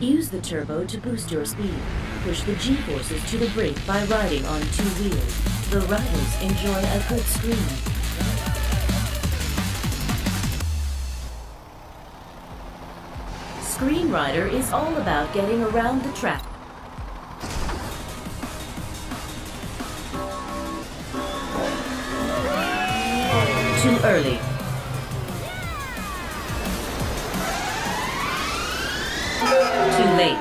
Use the turbo to boost your speed. Push the G-forces to the brake by riding on two wheels. The riders enjoy a good screen. Scream Rider is all about getting around the track. Too early. Late.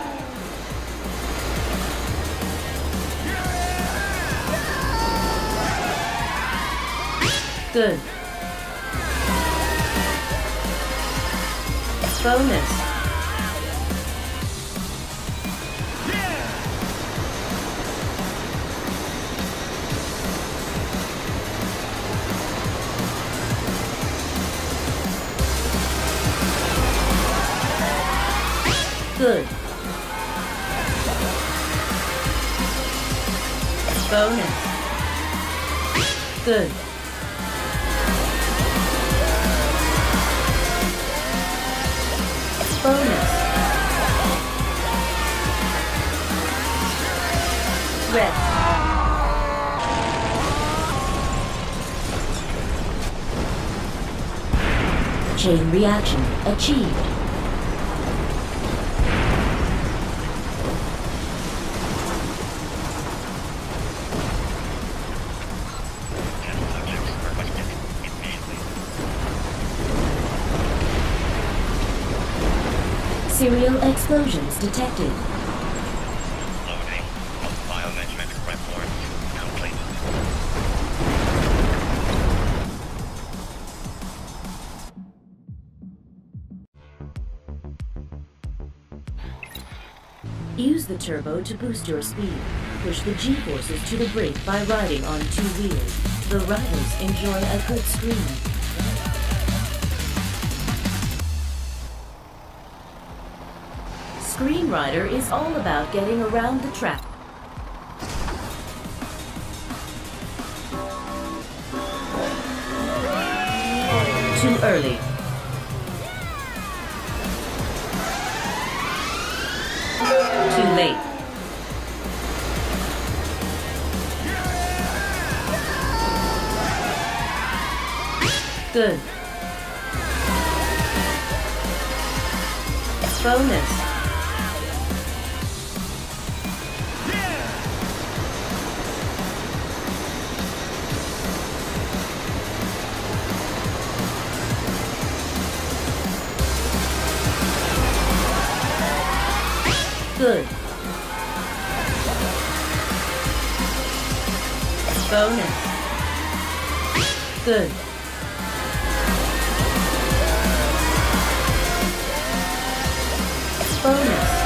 Good. Bonus. Good. Bonus. Good. Bonus. Red. Chain reaction achieved. Serial explosions detected. Loading. Biometric report complete. Use the turbo to boost your speed. Push the G-forces to the brake by riding on two wheels. The riders enjoy a good screen. Scream Rider is all about getting around the trap. Too early. Too late. Good. Bonus. Good. Bonus. Good. Bonus.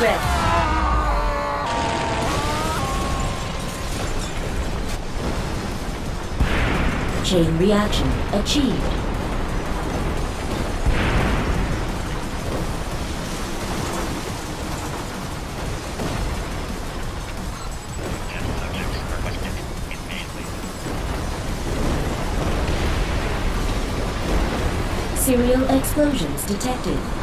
Red. Chain reaction achieved. Serial explosions detected.